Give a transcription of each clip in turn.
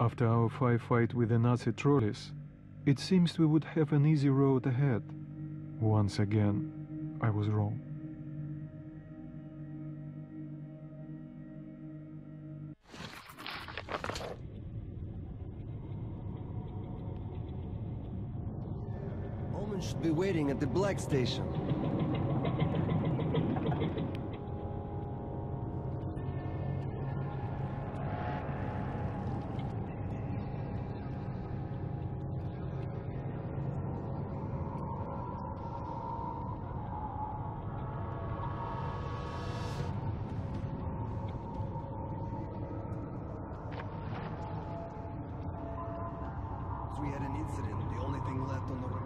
After our firefight with the Nazi trolleys, it seems we would have an easy road ahead. Once again, I was wrong. Ulman should be waiting at the Black Station. We had an incident, the only thing left on the road.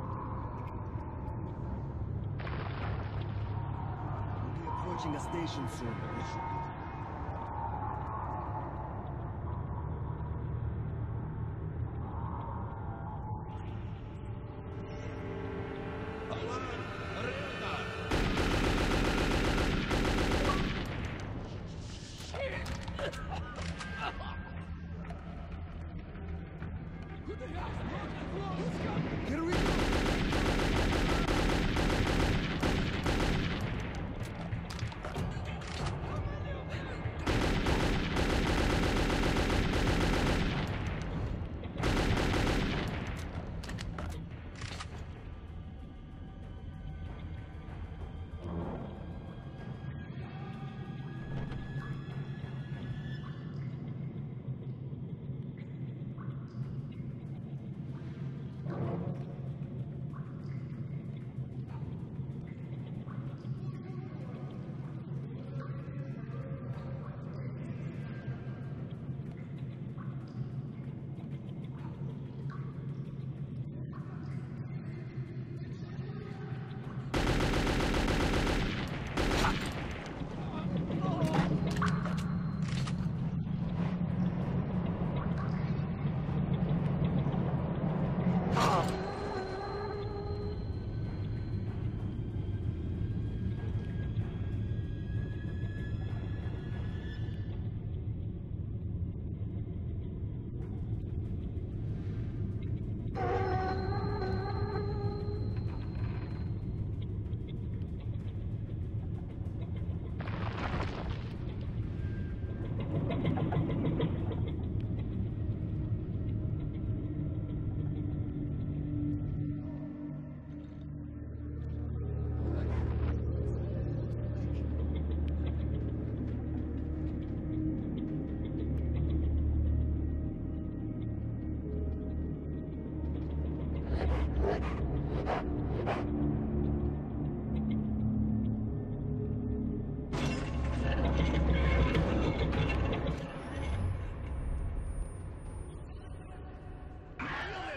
We'll be approaching a station soon. We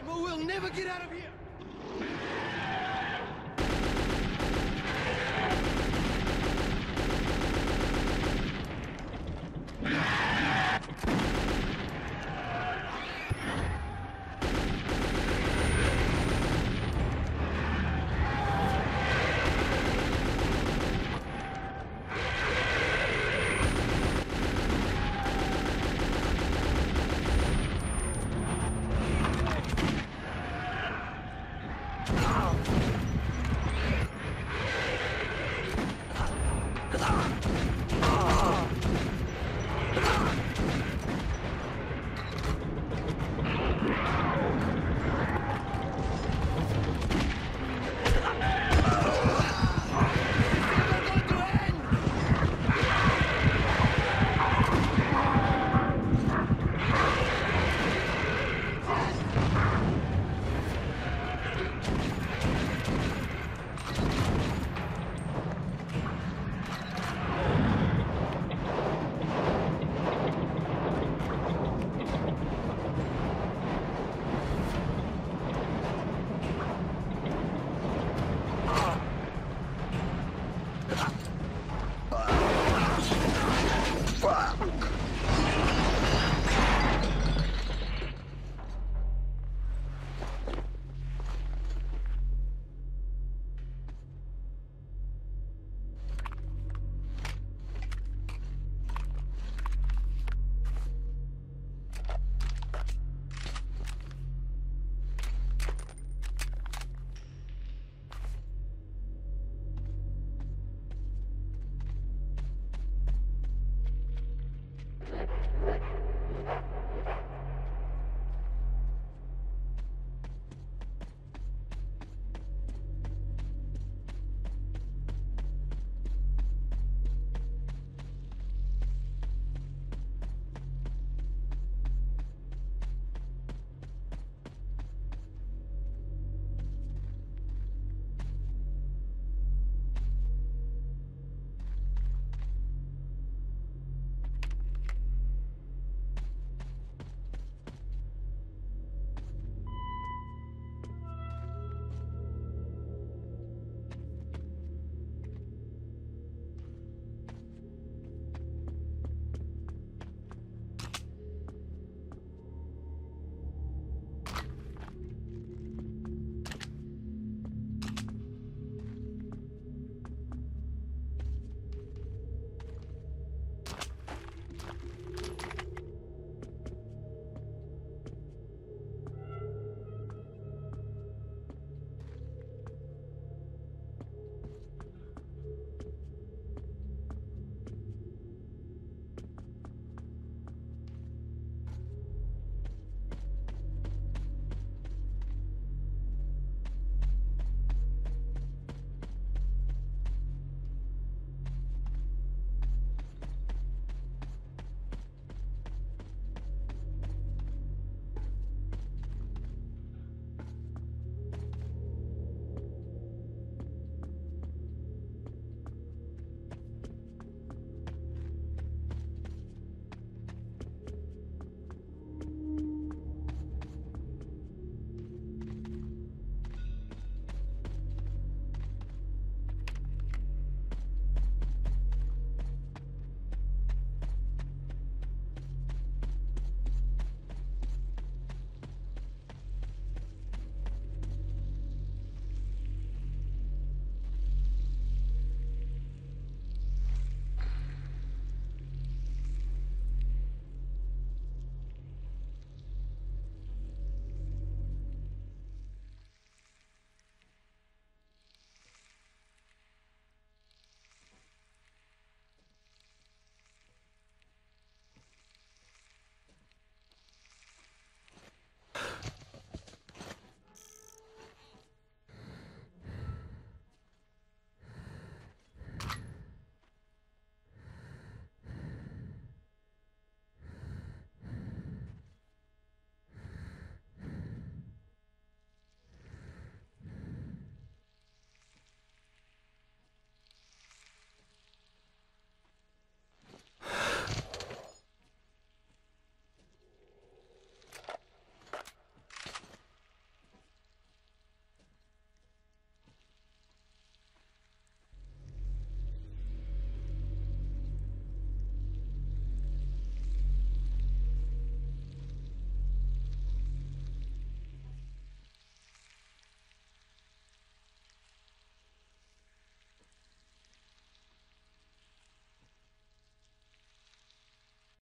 but we'll never get out of here!